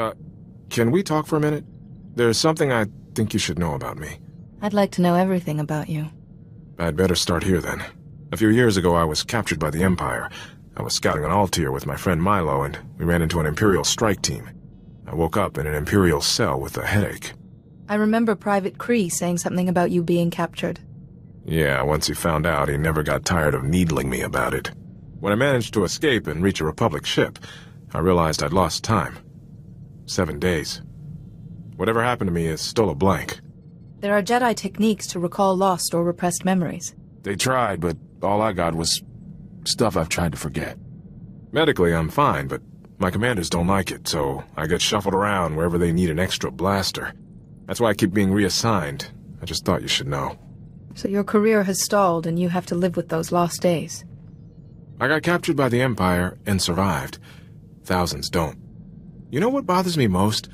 Uh, can we talk for a minute? There's something I think you should know about me. I'd like to know everything about you. I'd better start here then. A few years ago, I was captured by the Empire. I was scouting on Altair with my friend Milo, and we ran into an Imperial strike team. I woke up in an Imperial cell with a headache. I remember Private Cree saying something about you being captured. Yeah, once he found out, he never got tired of needling me about it. When I managed to escape and reach a Republic ship, I realized I'd lost time. Seven days. Whatever happened to me is still a blank. There are Jedi techniques to recall lost or repressed memories. They tried, but all I got was stuff I've tried to forget. Medically, I'm fine, but my commanders don't like it, so I get shuffled around wherever they need an extra blaster. That's why I keep being reassigned. I just thought you should know. So your career has stalled and you have to live with those lost days. I got captured by the Empire and survived. Thousands don't. You know what bothers me most?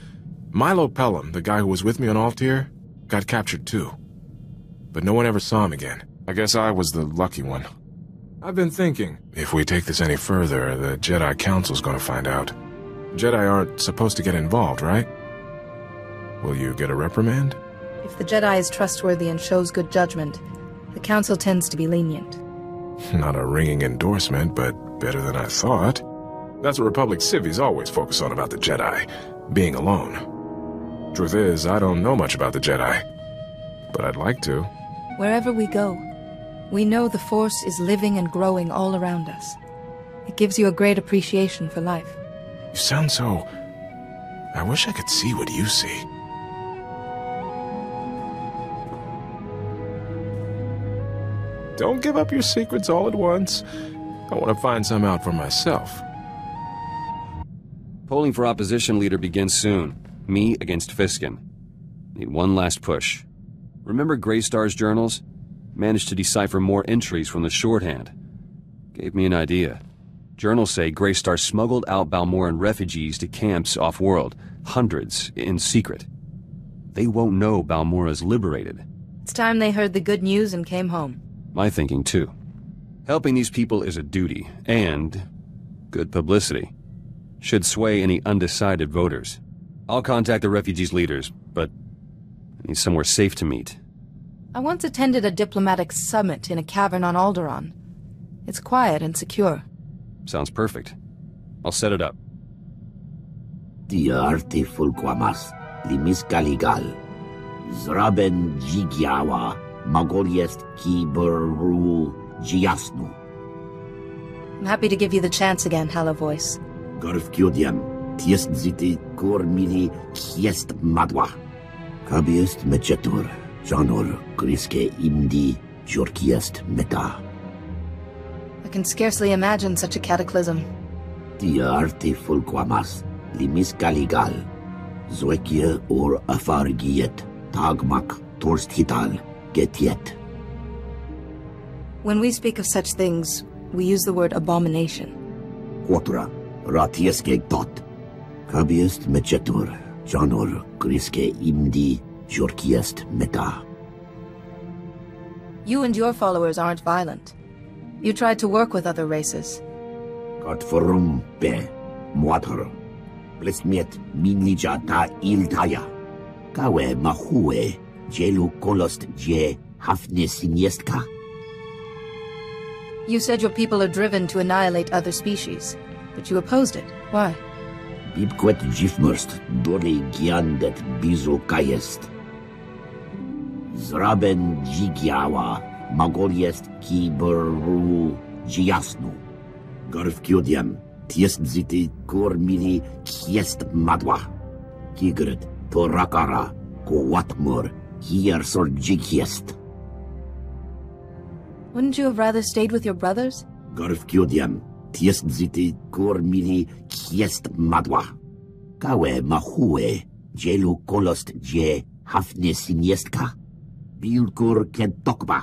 Milo Pelham, the guy who was with me on Altair, got captured too. But no one ever saw him again. I guess I was the lucky one. I've been thinking, if we take this any further, the Jedi Council's gonna find out. Jedi aren't supposed to get involved, right? Will you get a reprimand? If the Jedi is trustworthy and shows good judgment, the Council tends to be lenient. Not a ringing endorsement, but better than I thought. That's what Republic civvies always focus on about the Jedi, being alone. Truth is, I don't know much about the Jedi, but I'd like to. Wherever we go, we know the Force is living and growing all around us. It gives you a great appreciation for life. You sound so... I wish I could see what you see. Don't give up your secrets all at once. I want to find some out for myself. Polling for opposition leader begins soon. Me against Fiskin. Need one last push. Remember Greystar's journals? Managed to decipher more entries from the shorthand. Gave me an idea. Journals say Greystar smuggled out Balmoran refugees to camps off-world, hundreds, in secret. They won't know Balmora's liberated. It's time they heard the good news and came home. My thinking, too. Helping these people is a duty, and good publicity. Should sway any undecided voters. I'll contact the refugees' leaders, but I need somewhere safe to meet. I once attended a diplomatic summit in a cavern on Alderaan. It's quiet and secure. Sounds perfect. I'll set it up. Diarte fulquamas, limis galigal, zraben jigiawa, magoliest kiberu giasnu. I'm happy to give you the chance again, Hello Voice. Garfkiodiam, tiest ziti kormili kiest madwa. Kabiest mechetur, janor griske imdi jorkiest meta. I can scarcely imagine such a cataclysm. Diarte fulquamas, limis galigal, zoekia or afargiet, tagmak torsthital, getiet. When we speak of such things, we use the word abomination. Quatra, ratieske tot. Kabiest mechetur, janor griske imdi jorkiest meta. You and your followers aren't violent. You tried to work with other races. Got forum be, muatar. Blesmiet minija ta iltaya. Kawe mahue, jelu kolost je hafne siniestka. You said your people are driven to annihilate other species, but you opposed it. Why? Bibquet gifmurst, dori giandet bizo kayest. Zraben jigiawa, magoliest kiberu giasnu. Garfkiodiam, tiest ziti kormili kiest madwa. Kigret, torakara, ko watmur, hier sor jigiest. Wouldn't you have rather stayed with your brothers? Tiest ziti kormili kiest madwa. Kawe mahue, jelu kolost je hafne siniestka. Bilkur kentokba.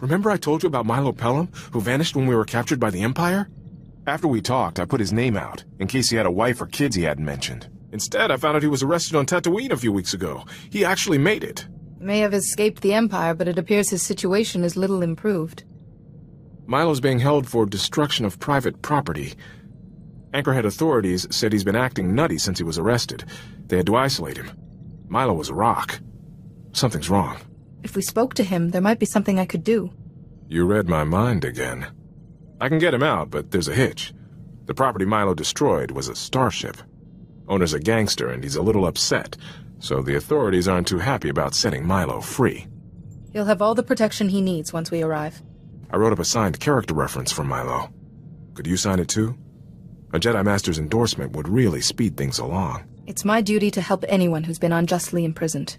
Remember I told you about Milo Pelham, who vanished when we were captured by the Empire? After we talked, I put his name out, in case he had a wife or kids he hadn't mentioned. Instead, I found out he was arrested on Tatooine a few weeks ago. He actually made it. May have escaped the Empire, but it appears his situation is little improved. Milo's being held for destruction of private property. Anchorhead authorities said he's been acting nutty since he was arrested. They had to isolate him. Milo was a rock. Something's wrong. If we spoke to him, there might be something I could do. You read my mind again. I can get him out, but there's a hitch. The property Milo destroyed was a starship. Owner's a gangster and he's a little upset, so the authorities aren't too happy about setting Milo free. He'll have all the protection he needs once we arrive. I wrote up a signed character reference for Milo. Could you sign it too? A Jedi Master's endorsement would really speed things along. It's my duty to help anyone who's been unjustly imprisoned.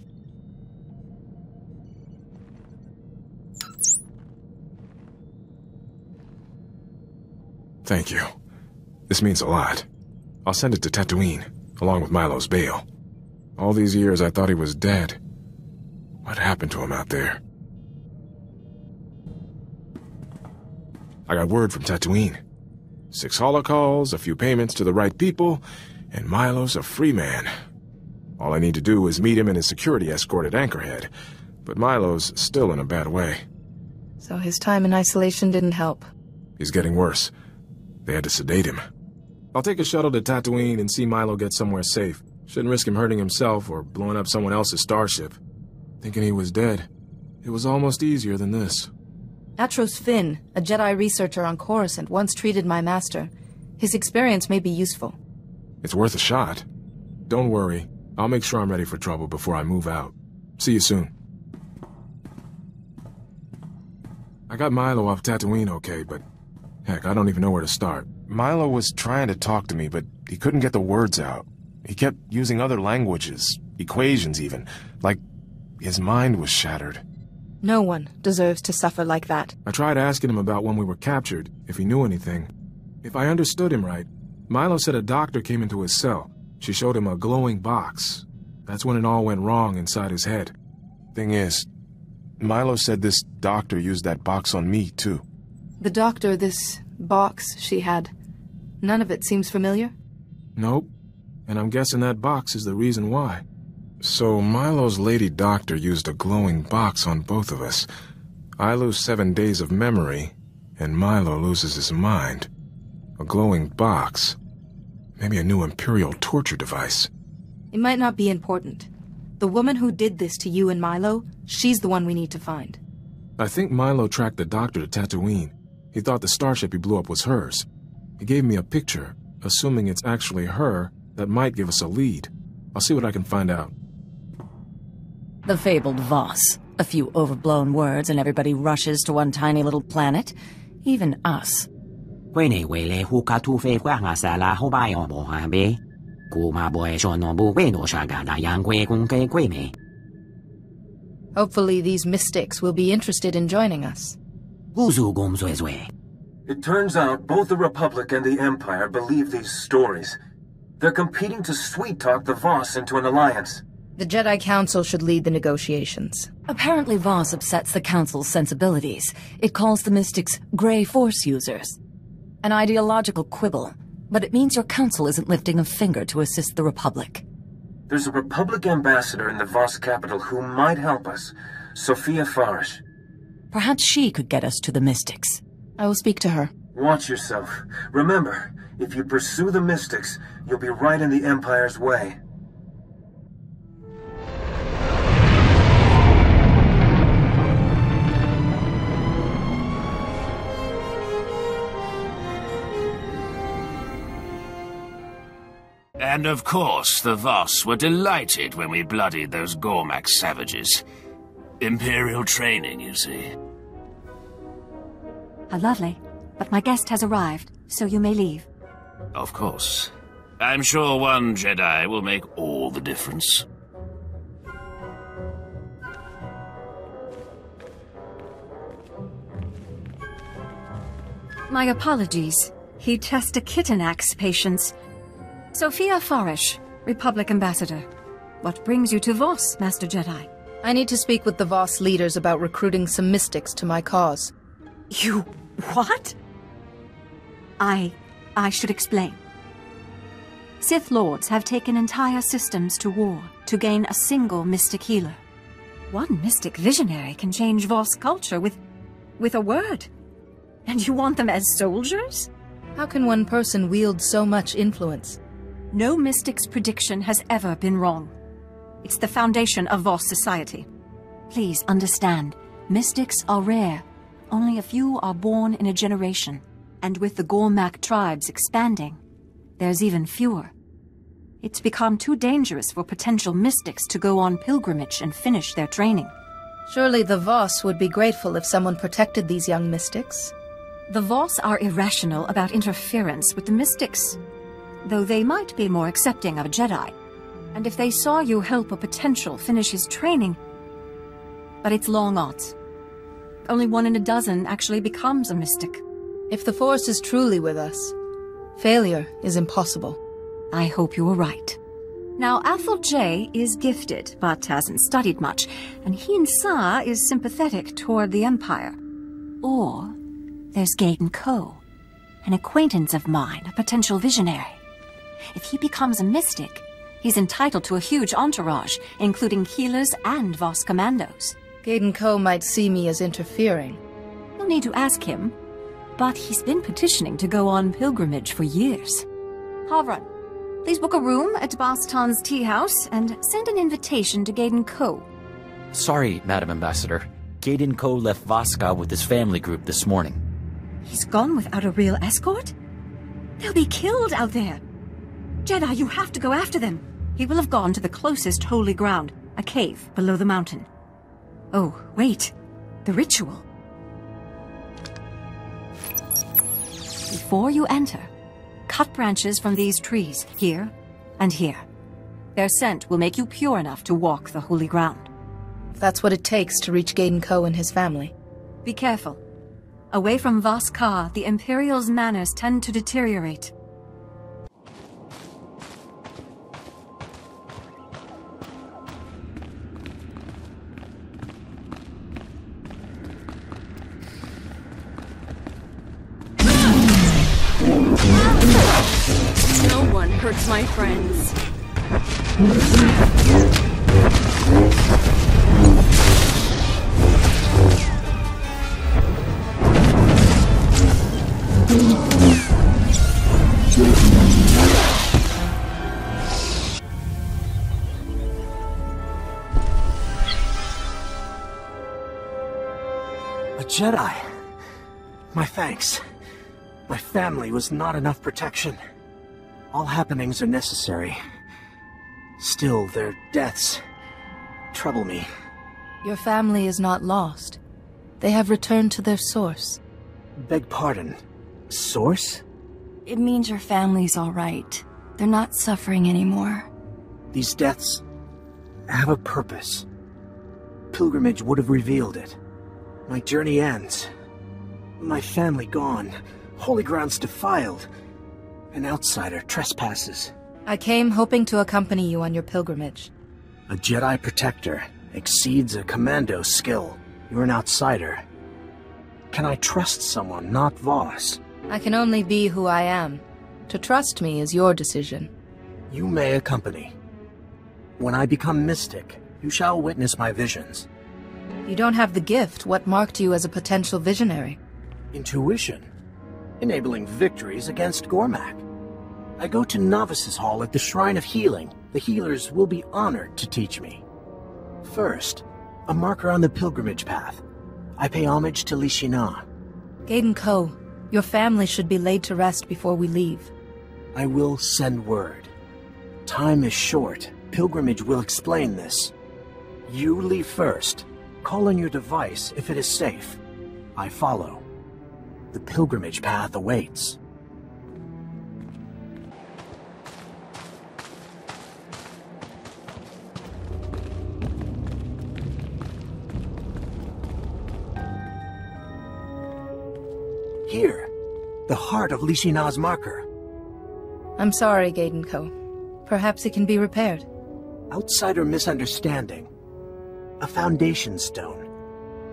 Thank you. This means a lot. I'll send it to Tatooine, along with Milo's bail. All these years I thought he was dead. What happened to him out there? I got word from Tatooine. Six holocalls, a few payments to the right people, and Milo's a free man. All I need to do is meet him and his security escort at Anchorhead, but Milo's still in a bad way. So his time in isolation didn't help. He's getting worse. They had to sedate him. I'll take a shuttle to Tatooine and see Milo get somewhere safe. Shouldn't risk him hurting himself or blowing up someone else's starship. Thinking he was dead. It was almost easier than this. Atros Finn, a Jedi researcher on Coruscant, once treated my master. His experience may be useful. It's worth a shot. Don't worry. I'll make sure I'm ready for trouble before I move out. See you soon. I got Milo off Tatooine okay, but heck, I don't even know where to start. Milo was trying to talk to me, but he couldn't get the words out. He kept using other languages, equations even, like his mind was shattered. No one deserves to suffer like that. I tried asking him about when we were captured, if he knew anything. If I understood him right, Milo said a doctor came into his cell. She showed him a glowing box. That's when it all went wrong inside his head. Thing is, Milo said this doctor used that box on me, too. The doctor, this box she had, none of it seems familiar? Nope. And I'm guessing that box is the reason why. So Milo's lady doctor used a glowing box on both of us. I lose seven days of memory, and Milo loses his mind. A glowing box. Maybe a new Imperial torture device. It might not be important. The woman who did this to you and Milo, she's the one we need to find. I think Milo tracked the doctor to Tatooine. He thought the starship he blew up was hers. He gave me a picture, assuming it's actually her, that might give us a lead. I'll see what I can find out. The fabled Voss. A few overblown words and everybody rushes to one tiny little planet. Even us. Hopefully these mystics will be interested in joining us. It turns out both the Republic and the Empire believe these stories. They're competing to sweet-talk the Voss into an alliance. The Jedi Council should lead the negotiations. Apparently Voss upsets the Council's sensibilities. It calls the Mystics Grey Force users. An ideological quibble, but it means your Council isn't lifting a finger to assist the Republic. There's a Republic ambassador in the Voss capital who might help us. Sophia Farish. Perhaps she could get us to the Mystics. I will speak to her. Watch yourself. Remember, if you pursue the Mystics, you'll be right in the Empire's way. And of course, the Voss were delighted when we bloodied those Gormak savages. Imperial training, you see. How lovely. But my guest has arrived, so you may leave. Of course. I'm sure one Jedi will make all the difference. My apologies. He Testa Kitanax patients. Sophia Farish, Republic Ambassador. What brings you to Voss, Master Jedi? I need to speak with the Voss leaders about recruiting some mystics to my cause. You... what? I... I should explain. Sith Lords have taken entire systems to war to gain a single mystic healer. One mystic visionary can change Voss culture with... with a word. And you want them as soldiers? How can one person wield so much influence? No mystic's prediction has ever been wrong. It's the foundation of Voss society. Please understand, mystics are rare. Only a few are born in a generation. And with the Gormak tribes expanding, there's even fewer. It's become too dangerous for potential mystics to go on pilgrimage and finish their training. Surely the Voss would be grateful if someone protected these young mystics. The Voss are irrational about interference with the mystics, though they might be more accepting of a Jedi. And if they saw you help a potential finish his training... But it's long odds. Only one in a dozen actually becomes a mystic. If the Force is truly with us, failure is impossible. I hope you are right. Now, Athel J is gifted, but hasn't studied much, and Hien Sa is sympathetic toward the Empire. Or there's Gayden Koh, an acquaintance of mine, a potential visionary. If he becomes a mystic, he's entitled to a huge entourage, including healers and Voss commandos. Gayden Koh might see me as interfering. You'll need to ask him, but he's been petitioning to go on pilgrimage for years. Havron, please book a room at Bastan's tea house and send an invitation to Gayden Koh. Sorry, Madam Ambassador. Gayden Koh left Voss-Ka with his family group this morning. He's gone without a real escort? They'll be killed out there. Jedi, you have to go after them. He will have gone to the closest holy ground, a cave below the mountain. Oh, wait. The ritual. Before you enter, cut branches from these trees, here and here. Their scent will make you pure enough to walk the holy ground. That's what it takes to reach Gayden Koh and his family. Be careful. Away from Voss-Ka, the Imperial's manners tend to deteriorate. My friends. A Jedi. My thanks. My family was not enough protection. All happenings are necessary. Still, their deaths trouble me. Your family is not lost. They have returned to their source. Beg pardon. Source? It means your family's all right. They're not suffering anymore. These deaths have a purpose. Pilgrimage would have revealed it. My journey ends. My family gone. Holy grounds defiled. An outsider trespasses. I came hoping to accompany you on your pilgrimage. A Jedi protector exceeds a commando skill. You're an outsider. Can I trust someone, not Voss? I can only be who I am. To trust me is your decision. You may accompany. When I become mystic, you shall witness my visions. You don't have the gift. What marked you as a potential visionary? Intuition. Enabling victories against Gormak. I go to Novices Hall at the Shrine of Healing. The healers will be honored to teach me. First, a marker on the pilgrimage path. I pay homage to Li Shina. Gayden Koh, your family should be laid to rest before we leave. I will send word. Time is short. Pilgrimage will explain this. You leave first. Call on your device if it is safe. I follow. The pilgrimage path awaits. Here, the heart of Li Shina's marker. I'm sorry, Gayden Koh. Perhaps it can be repaired. Outsider misunderstanding. A foundation stone.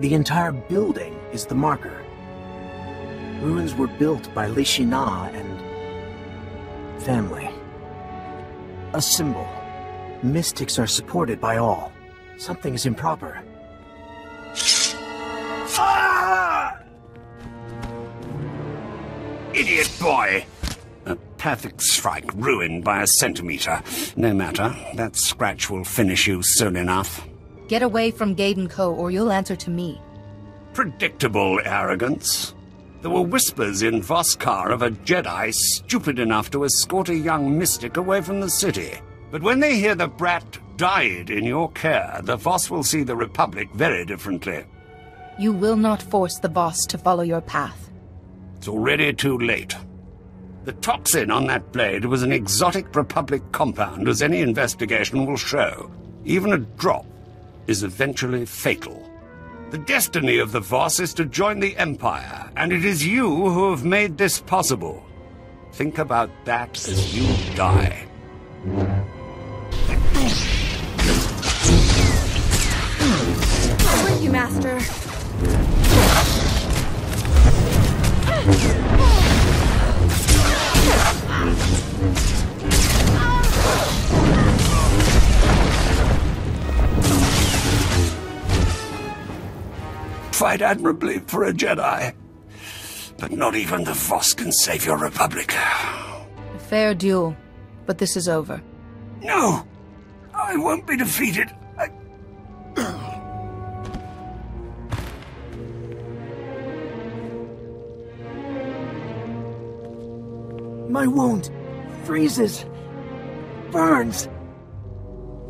The entire building is the marker. Ruins were built by Li Shina and... family. A symbol. Mystics are supported by all. Something is improper. Ah! Idiot! idiot boy! A perfect strike ruined by a centimeter. No matter. That scratch will finish you soon enough. Get away from Gayden Koh or you'll answer to me. Predictable arrogance. There were whispers in Voss-Ka of a Jedi stupid enough to escort a young mystic away from the city. But when they hear the brat died in your care, the Voss will see the Republic very differently. You will not force the Voss to follow your path. It's already too late. The toxin on that blade was an exotic Republic compound, as any investigation will show. Even a drop is eventually fatal. The destiny of the Voss is to join the Empire, and it is you who have made this possible. Think about that as you die. Thank you, Master. Fight admirably for a Jedi. But not even the Voss can save your Republic. A fair duel, but this is over. No! I won't be defeated. I... My wound freezes, burns.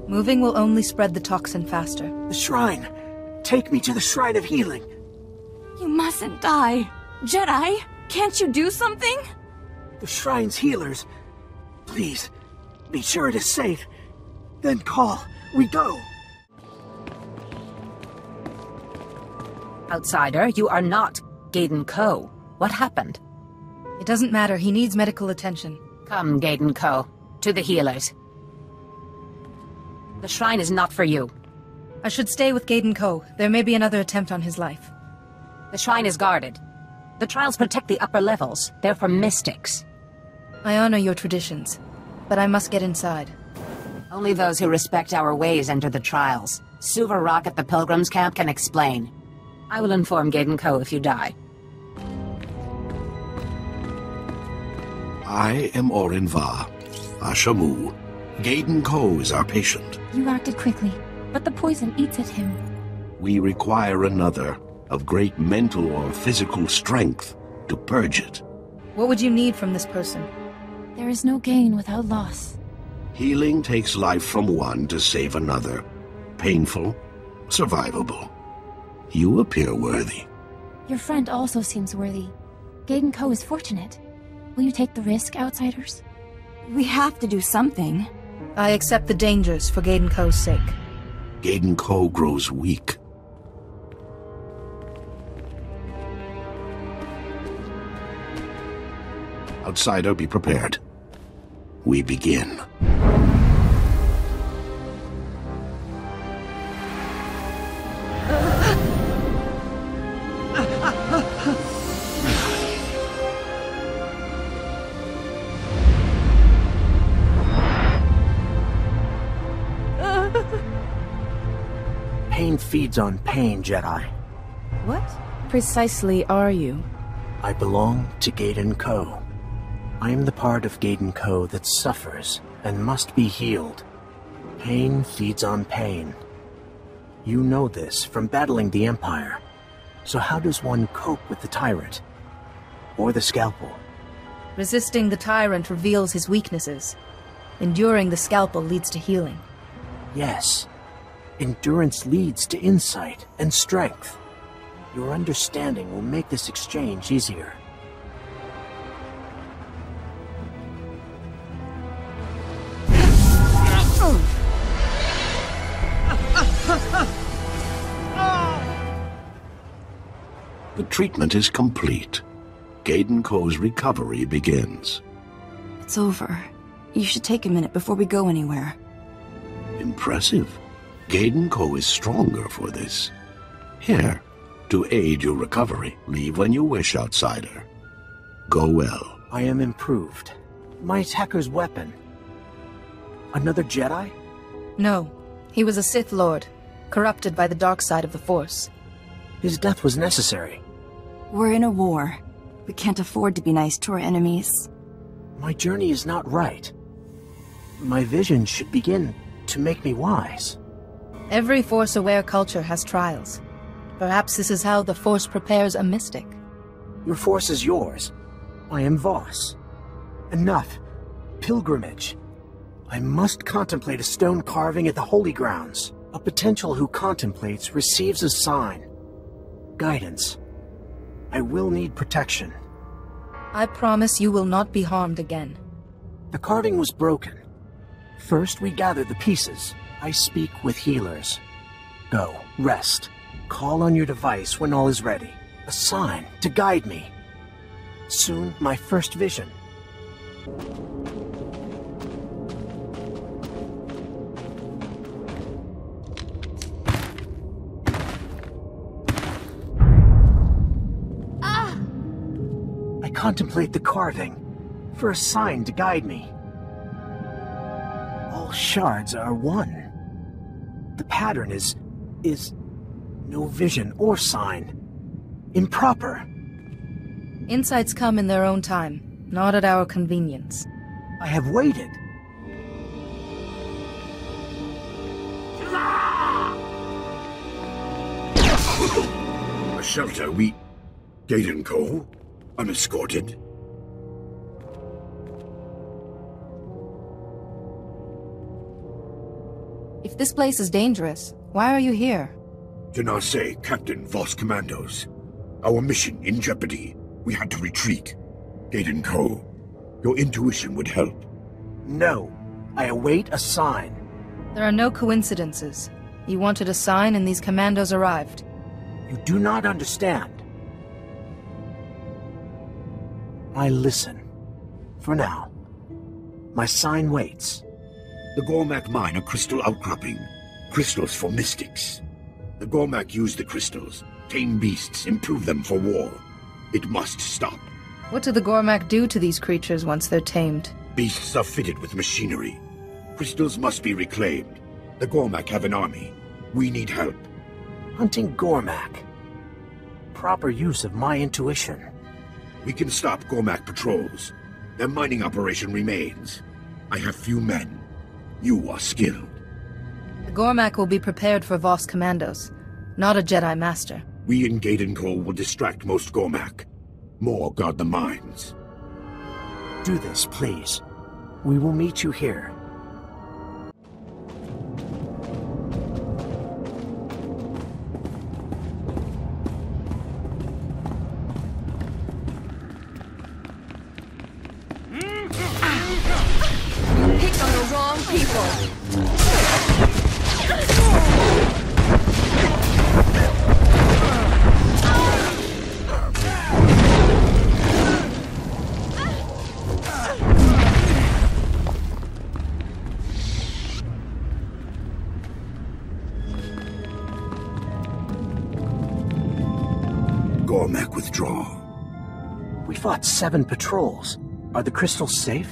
Moving will only spread the toxin faster. The shrine. Take me to the shrine of healing. You mustn't die. Jedi, can't you do something? The shrine's healers. Please, be sure it is safe. Then call. We go. Outsider, you are not Gayden Koh. What happened? It doesn't matter. He needs medical attention. Come, Gayden Koh. To the healers. The shrine is not for you. I should stay with Gayden Koh. There may be another attempt on his life. The shrine is guarded. The trials protect the upper levels. They're for mystics. I honor your traditions, but I must get inside. Only those who respect our ways enter the trials. Suva Rock at the Pilgrims camp can explain. I will inform Gayden Koh if you die. I am Orin Va, Ashamu. Gayden Koh is our patient. You acted quickly, but the poison eats at him. We require another, of great mental or physical strength, to purge it. What would you need from this person? There is no gain without loss. Healing takes life from one to save another. Painful, survivable. You appear worthy. Your friend also seems worthy. Gayden Koh is fortunate. Will you take the risk, outsiders? We have to do something. I accept the dangers for Gayden Koh's sake. Gayden Koh grows weak. Outsider, be prepared. We begin. On pain, Jedi. What precisely are you? I belong to Gayden Koh. I am the part of Gayden Koh that suffers and must be healed. Pain feeds on pain. You know this from battling the Empire. So how does one cope with the Tyrant? Or the Scalpel? Resisting the tyrant reveals his weaknesses. Enduring the scalpel leads to healing. Yes. Endurance leads to insight and strength. Your understanding will make this exchange easier. The treatment is complete. Gayden Koh's recovery begins. It's over. You should take a minute before we go anywhere. Impressive. Gayden Koh is stronger for this. Here, to aid your recovery. Leave when you wish, outsider. Go well. I am improved. My attacker's weapon. Another Jedi? No. He was a Sith Lord, corrupted by the dark side of the Force. His death was necessary. We're in a war. We can't afford to be nice to our enemies. My journey is not right. My vision should begin to make me wise. Every Force-aware culture has trials. Perhaps this is how the Force prepares a mystic. Your force is yours. I am Voss. Enough. Pilgrimage. I must contemplate a stone carving at the Holy Grounds. A potential who contemplates receives a sign. Guidance. I will need protection. I promise you will not be harmed again. The carving was broken. First, we gather the pieces. I speak with healers. Go, rest. Call on your device when all is ready. A sign to guide me. Soon, my first vision. Ah! I contemplate the carving, for a sign to guide me. All shards are one. The pattern is... is... no vision or sign. Improper. Insights come in their own time, not at our convenience. I have waited. A shelter, we... Gayden Koh? Unescorted? If this place is dangerous, why are you here? Janase, Captain Voss Commandos. Our mission in jeopardy. We had to retreat. Gayden Koh. Your intuition would help. No. I await a sign. There are no coincidences. You wanted a sign and these commandos arrived. You do not understand. I listen. For now. My sign waits. The Gormak mine a crystal outcropping. Crystals for mystics. The Gormak use the crystals, tame beasts, improve them for war. It must stop. What do the Gormak do to these creatures once they're tamed? Beasts are fitted with machinery. Crystals must be reclaimed. The Gormak have an army. We need help. Hunting Gormak. Proper use of my intuition. We can stop Gormak patrols. Their mining operation remains. I have few men. You are skilled. The Gormak will be prepared for Voss commandos, not a Jedi Master. We in Gayden Koh will distract most Gormak. More guard the mines. Do this, please. We will meet you here. Seven patrols. Are the crystals safe?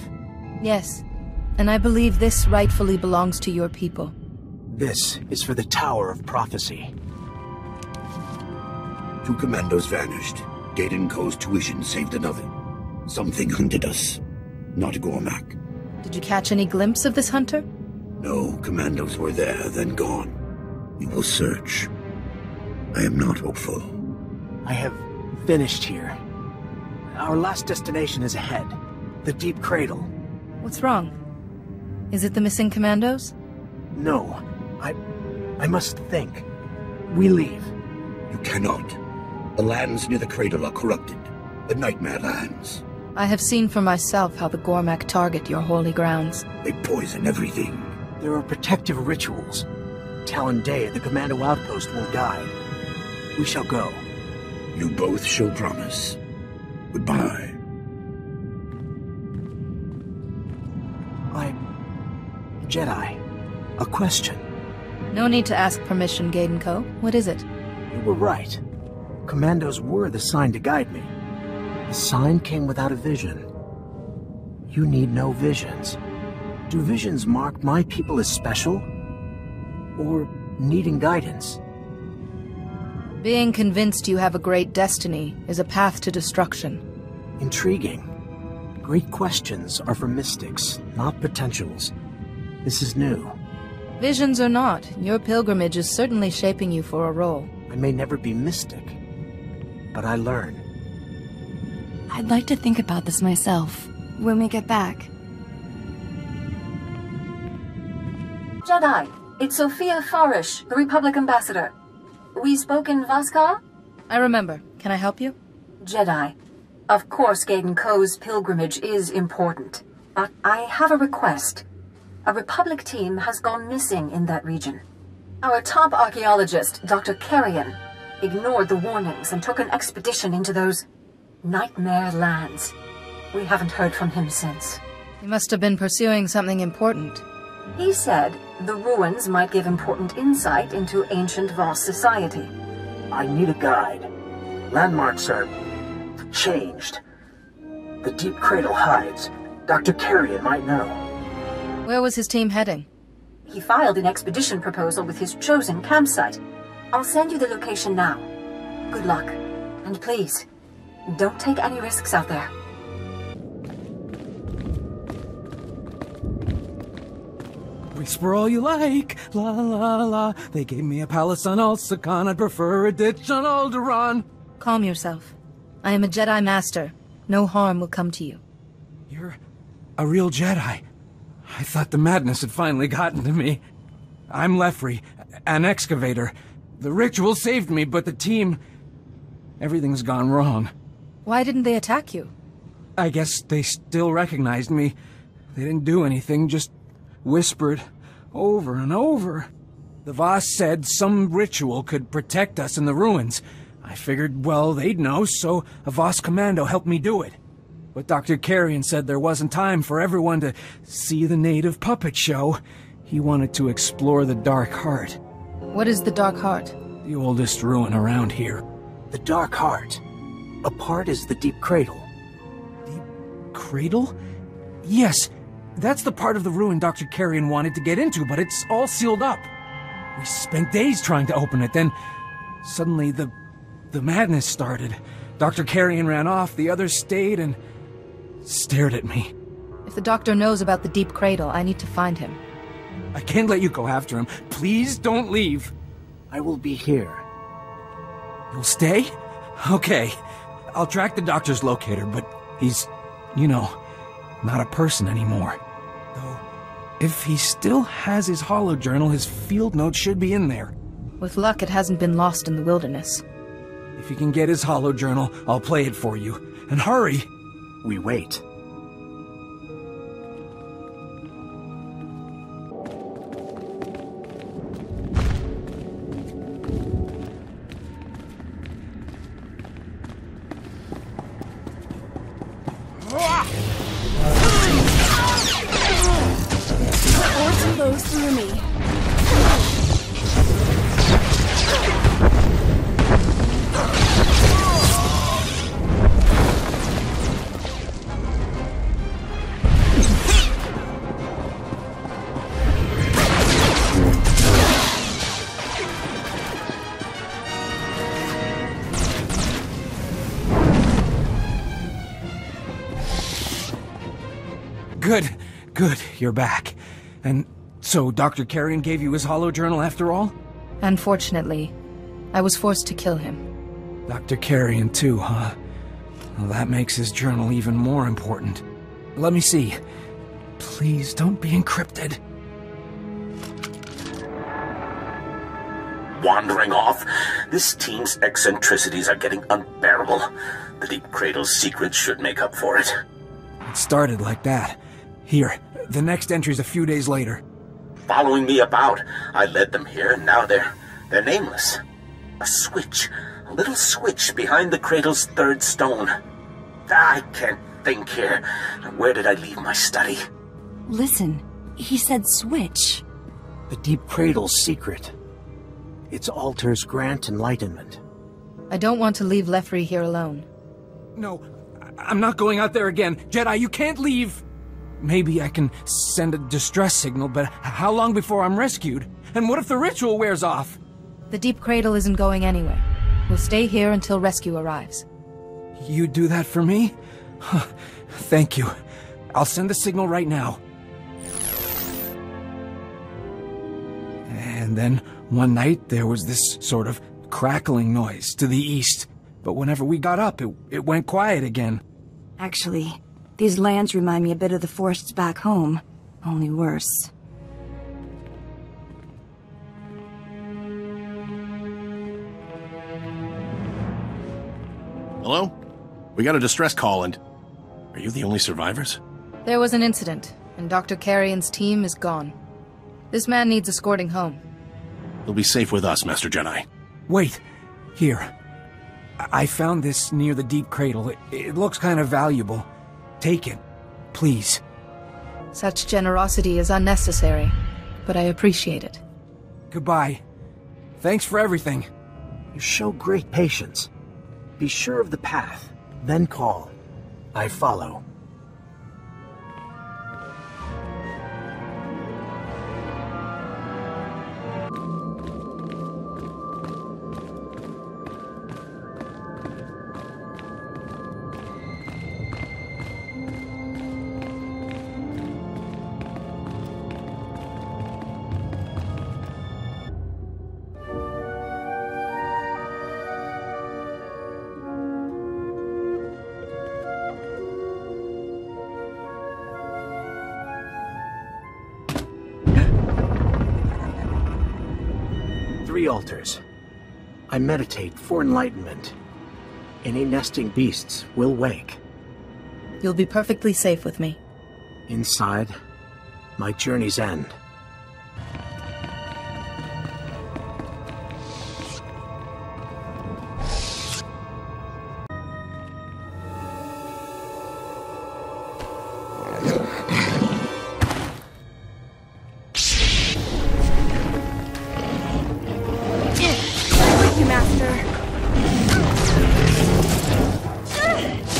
Yes, and I believe this rightfully belongs to your people. This is for the Tower of Prophecy. Two commandos vanished. Gayden Koh's tuition saved another. Something hunted us. Not Gormak. Did you catch any glimpse of this hunter? No, commandos were there, then gone. We will search. I am not hopeful. I have finished here. Our last destination is ahead. The Deep Cradle. What's wrong? Is it the missing commandos? No. I... I must think. We leave. You cannot. The lands near the cradle are corrupted. The Nightmare Lands. I have seen for myself how the Gormak target your holy grounds. They poison everything. There are protective rituals. Talon Day at the Commando Outpost will guide. We shall go. You both shall promise. Goodbye. I'm... Jedi. A question. No need to ask permission, Gayden Koh. What is it? You were right. Commandos were the sign to guide me. The sign came without a vision. You need no visions. Do visions mark my people as special? Or needing guidance? Being convinced you have a great destiny is a path to destruction. Intriguing. Great questions are for mystics, not potentials. This is new. Visions or not, your pilgrimage is certainly shaping you for a role. I may never be mystic, but I learn. I'd like to think about this myself when we get back. Jedi, it's Sophia Farish, the Republic Ambassador. We spoke in Voss-Ka? I remember. Can I help you? Jedi. Of course Gayden Koh's pilgrimage is important, but I have a request. A Republic team has gone missing in that region. Our top archaeologist, Dr. Carrion, ignored the warnings and took an expedition into those nightmare lands. We haven't heard from him since. He must have been pursuing something important. He said the ruins might give important insight into ancient Voss society. I need a guide. Landmarks are changed. The deep cradle hides. Dr. Carrion might know. Where was his team heading? He filed an expedition proposal with his chosen campsite. I'll send you the location now. Good luck. And please, don't take any risks out there. Whisper all you like, la la la. They gave me a palace on Alsakan, I'd prefer a ditch on Alderaan. Calm yourself. I am a Jedi Master. No harm will come to you. You're a real Jedi. I thought the madness had finally gotten to me. I'm Lefri, an excavator. The ritual saved me, but the team... Everything's gone wrong. Why didn't they attack you? I guess they still recognized me. They didn't do anything, just whispered over and over. The Voss said some ritual could protect us in the ruins. I figured, well, they'd know, so a Voss commando helped me do it. But Dr. Carrion said there wasn't time for everyone to see the native puppet show. He wanted to explore the Dark Heart. What is the Dark Heart? The oldest ruin around here. The Dark Heart. A part is the Deep Cradle. Deep Cradle? Yes, that's the part of the ruin Dr. Carrion wanted to get into, but it's all sealed up. We spent days trying to open it, then suddenly the the madness started. Dr. Carrion ran off, the others stayed and stared at me. If the doctor knows about the deep cradle, I need to find him. I can't let you go after him. Please don't leave. I will be here. You'll stay? Okay. I'll track the doctor's locator, but he's, you know, not a person anymore. Though, if he still has his holojournal, his field notes should be in there. With luck, it hasn't been lost in the wilderness. If you can get his holojournal, I'll play it for you. And hurry! We wait. Good, you're back. And so Dr. Carrion gave you his holojournal after all? Unfortunately, I was forced to kill him. Dr. Carrion too, huh? Well, that makes his journal even more important. Let me see. Please don't be encrypted. Wandering off? This team's eccentricities are getting unbearable. The Deep Cradle's secrets should make up for it. It started like that. Here, the next entry's a few days later. Following me about, I led them here, and now they're... they're nameless. A switch. A little switch behind the cradle's third stone. I can't think here. Where did I leave my study? Listen, he said switch. The Deep Cradle's secret. Its altars grant enlightenment. I don't want to leave Lefri here alone. No, I- I'm not going out there again. Jedi, you can't leave! Maybe I can send a distress signal, but how long before I'm rescued? And what if the ritual wears off? The deep cradle isn't going anywhere. We'll stay here until rescue arrives. You do that for me? Thank you. I'll send the signal right now. And then one night there was this sort of crackling noise to the east. But whenever we got up, it, it went quiet again. Actually, these lands remind me a bit of the forests back home, only worse. Hello? We got a distress call and... Are you the only survivors? There was an incident, and Dr. Carrion's team is gone. This man needs escorting home. He'll be safe with us, Master Jedi. Wait. Here. I, I found this near the deep cradle. It, it looks kind of valuable. Take it. Please. Such generosity is unnecessary, but I appreciate it. Goodbye. Thanks for everything. You show great patience. Be sure of the path, then call. I follow. Altars. I meditate for enlightenment. Any nesting beasts will wake. You'll be perfectly safe with me. Inside, my journey's end. Thank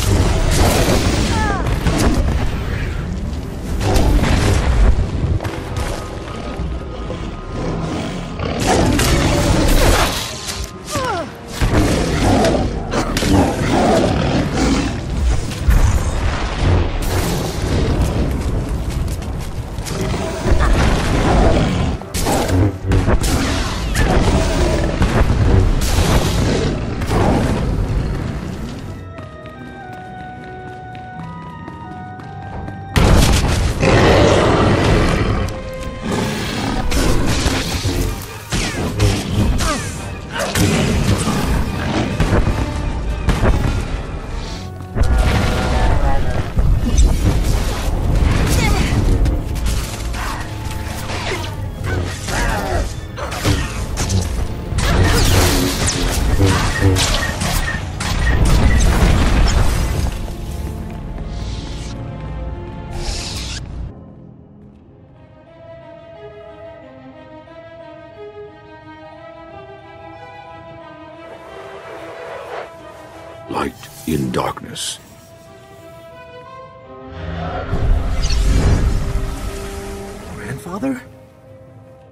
in darkness. Grandfather?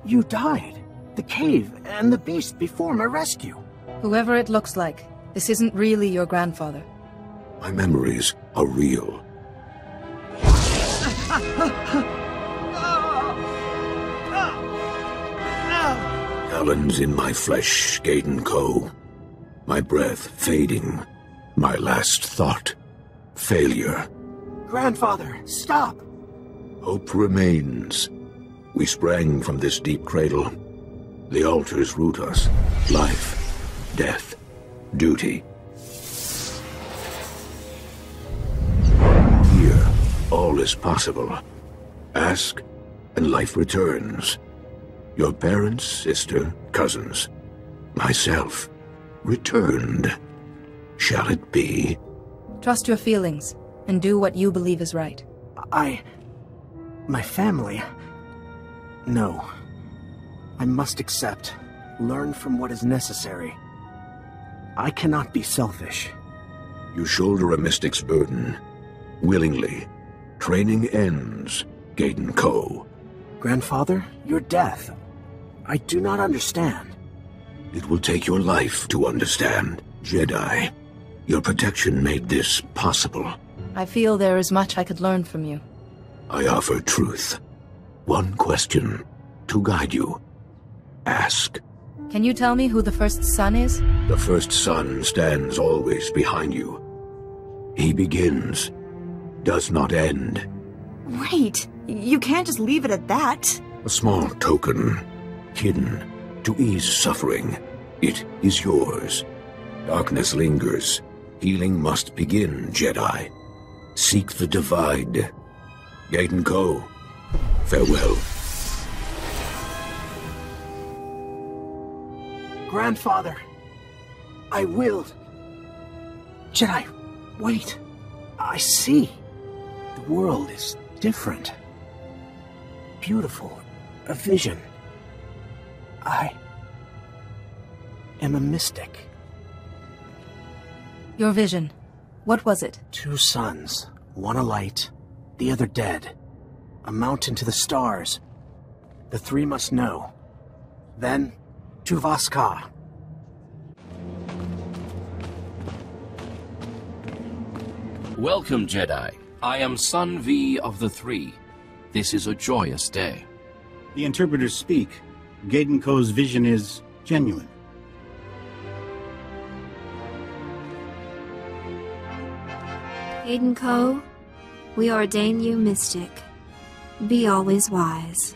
You died. The cave and the beast before my rescue. Whoever it looks like, this isn't really your grandfather. My memories are real. Talons in my flesh, Gayden Koh. My breath fading. My last thought. Failure. Grandfather, stop! Hope remains. We sprang from this deep cradle. The altars root us. Life, death, duty. Here, all is possible. Ask, and life returns. Your parents, sister, cousins, myself, returned. Shall it be? Trust your feelings, and do what you believe is right. I... My family... No. I must accept. Learn from what is necessary. I cannot be selfish. You shoulder a mystic's burden. Willingly. Training ends, Gayden Koh. Grandfather, your death. I do not understand. It will take your life to understand, Jedi. Your protection made this possible. I feel there is much I could learn from you. I offer truth. One question to guide you. Ask. Can you tell me who the first son is? The first son stands always behind you. He begins, does not end. Wait, you can't just leave it at that. A small token, hidden, to ease suffering. It is yours. Darkness lingers. Healing must begin, Jedi. Seek the divide. Gayden Koh, farewell. Grandfather, I will. Jedi, wait. I see. The world is different. Beautiful. A vision. I am a mystic. Your vision. What was it? Two suns, one alight, the other dead. A mountain to the stars. The three must know. Then, to Voss-Ka. Welcome, Jedi. I am Sun V of the Three. This is a joyous day. The interpreters speak. Gayden Koh's vision is genuine. Gayden Koh, we ordain you mystic. Be always wise.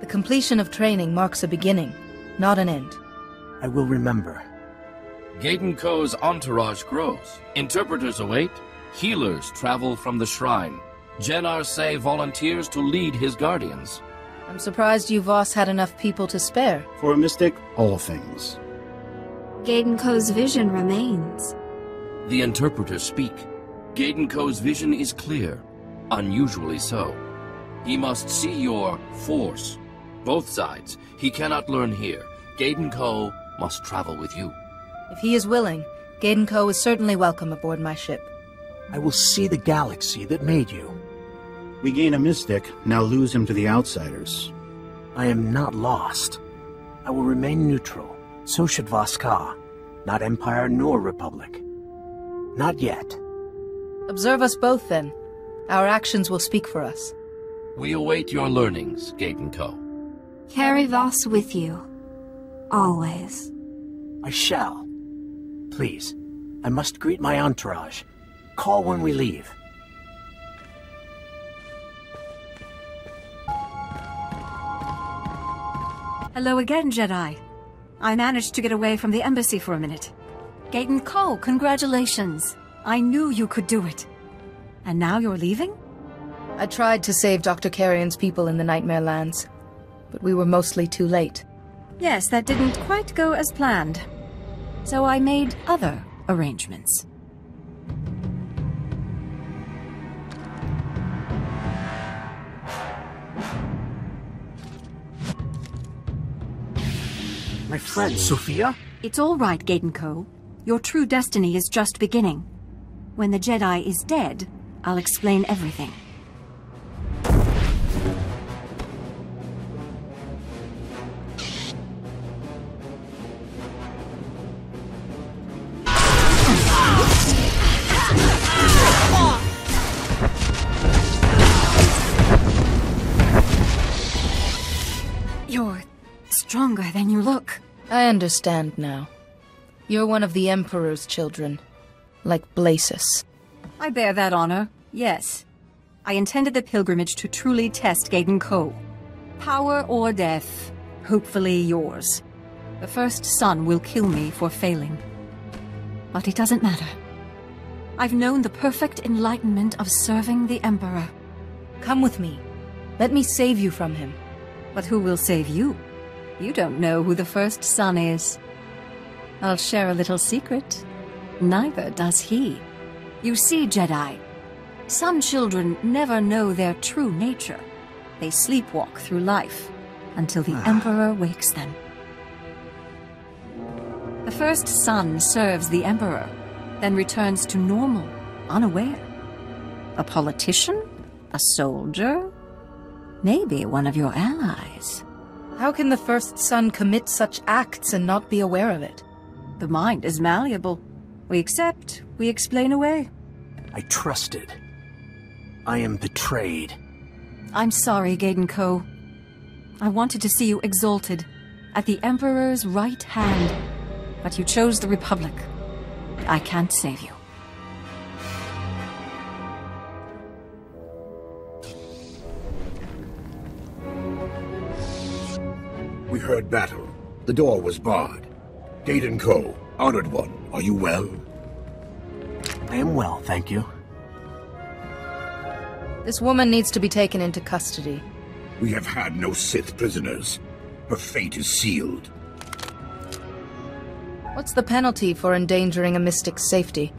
The completion of training marks a beginning, not an end. I will remember. Gayden Koh's entourage grows. Interpreters await. Healers travel from the shrine. Jenar Say volunteers to lead his guardians. I'm surprised you Voss had enough people to spare. For a mystic, all things. Gayden Koh's vision remains. The interpreters speak. Gayden Koh's vision is clear, unusually so. He must see your force. Both sides. He cannot learn here. Gayden Koh must travel with you. If he is willing, Gayden Koh is certainly welcome aboard my ship. I will see the galaxy that made you. We gain a mystic, now lose him to the outsiders. I am not lost. I will remain neutral. So should Voss-Ka. Not Empire nor Republic. Not yet. Observe us both, then. Our actions will speak for us. We await your learnings, Gayden Koh. Carry Voss with you. Always. I shall. Please, I must greet my entourage. Call when we leave. Hello again, Jedi. I managed to get away from the embassy for a minute. Gayden Koh, congratulations. I knew you could do it. And now you're leaving? I tried to save Dr. Carrion's people in the Nightmare Lands, but we were mostly too late. Yes, that didn't quite go as planned. So I made other arrangements. Friend, Sophia? It's all right, Gayden. Your true destiny is just beginning. When the Jedi is dead, I'll explain everything. I understand now. You're one of the Emperor's children, like Blasis. I bear that honor, yes. I intended the pilgrimage to truly test Gayden Koh. Power or death, hopefully yours. The first son will kill me for failing. But it doesn't matter. I've known the perfect enlightenment of serving the Emperor. Come with me. Let me save you from him. But who will save you? You don't know who the first son is. I'll share a little secret. Neither does he. You see, Jedi, some children never know their true nature. They sleepwalk through life until the ah. Emperor wakes them. The first son serves the Emperor, then returns to normal, unaware. A politician? A soldier? Maybe one of your allies. How can the First Son commit such acts and not be aware of it? The mind is malleable. We accept, we explain away. I trusted. I am betrayed. I'm sorry, Gayden Koh. I wanted to see you exalted, at the Emperor's right hand. But you chose the Republic. I can't save you. We heard battle. The door was barred. Gayden Koh, Honored One, are you well? I am well, thank you. This woman needs to be taken into custody. We have had no Sith prisoners. Her fate is sealed. What's the penalty for endangering a mystic's safety?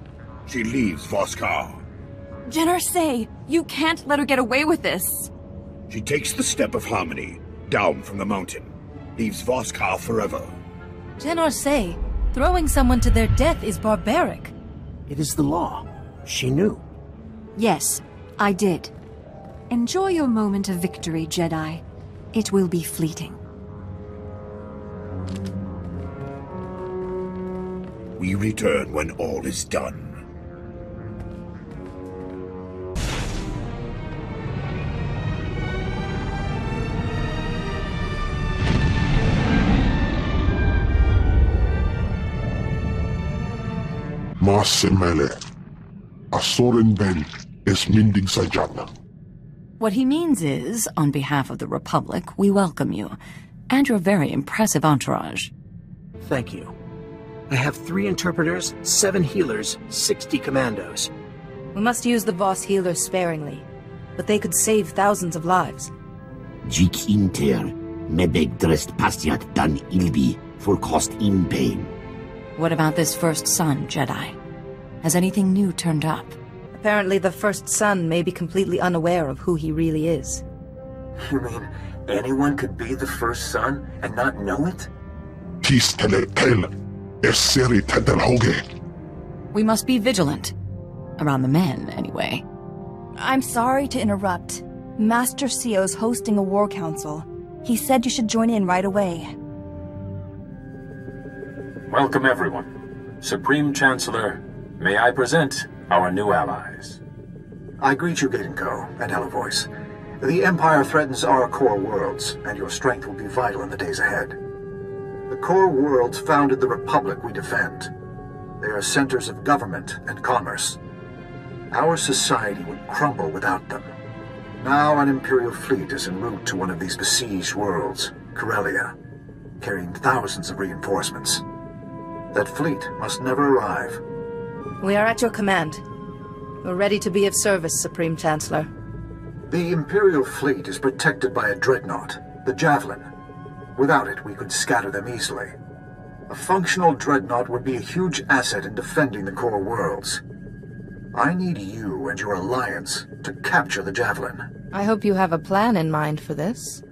She leaves Voss-Ka. Jyn say, you can't let her get away with this. She takes the step of harmony, down from the mountain. Leaves Voss-Ka forever. Jyn Erso, throwing someone to their death is barbaric. It is the law. She knew. Yes, I did. Enjoy your moment of victory, Jedi. It will be fleeting. We return when all is done. Masemele. Asoren Ben is minding sajana. What he means is, on behalf of the Republic, we welcome you, and your very impressive entourage. Thank you. I have three interpreters, seven healers, sixty commandos. We must use the Voss healers sparingly, but they could save thousands of lives. Jik inter, mebeg drest pastiat dan ilbi, for cost in pain. What about this first son, Jedi? Has anything new turned up? Apparently the First Son may be completely unaware of who he really is. You mean anyone could be the First Son and not know it? Tis teler tel, erseri tedel hoge. We must be vigilant. Around the men, anyway. I'm sorry to interrupt. Master Syo's hosting a war council. He said you should join in right away. Welcome, everyone. Supreme Chancellor, may I present our new allies. I greet you, Gayden Koh and Hello Voice. The Empire threatens our core worlds, and your strength will be vital in the days ahead. The core worlds founded the Republic we defend. They are centers of government and commerce. Our society would crumble without them. Now an Imperial fleet is en route to one of these besieged worlds, Corellia, carrying thousands of reinforcements. That fleet must never arrive. We are at your command. We're ready to be of service, Supreme Chancellor. The Imperial fleet is protected by a dreadnought, the Javelin. Without it, we could scatter them easily. A functional dreadnought would be a huge asset in defending the core worlds. I need you and your alliance to capture the Javelin. I hope you have a plan in mind for this.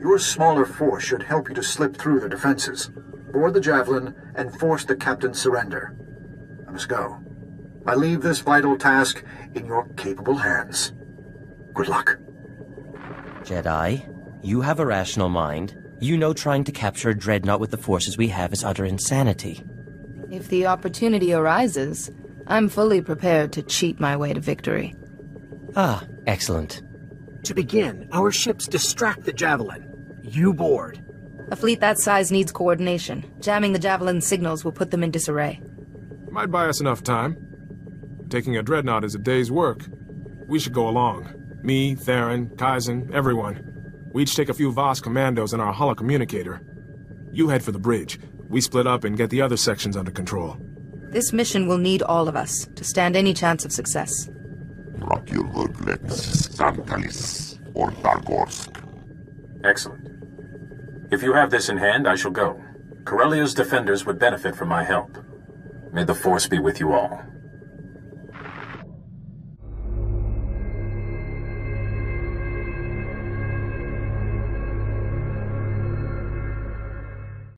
Your smaller force should help you to slip through the defenses, board the Javelin, and force the captain's surrender. I must go. I leave this vital task in your capable hands. Good luck. Jedi, you have a rational mind. You know trying to capture a dreadnought with the forces we have is utter insanity. If the opportunity arises, I'm fully prepared to cheat my way to victory. Ah, excellent. To begin, our ships distract the Javelin. You board. A fleet that size needs coordination. Jamming the Javelin signals will put them in disarray. Might buy us enough time. Taking a dreadnought is a day's work. We should go along. Me, Tharan, Qyzen, everyone. We each take a few Voss commandos and our holocommunicator. You head for the bridge. We split up and get the other sections under control. This mission will need all of us to stand any chance of success. or Targorsk. Excellent. If you have this in hand, I shall go. Corellia's defenders would benefit from my help. May the Force be with you all.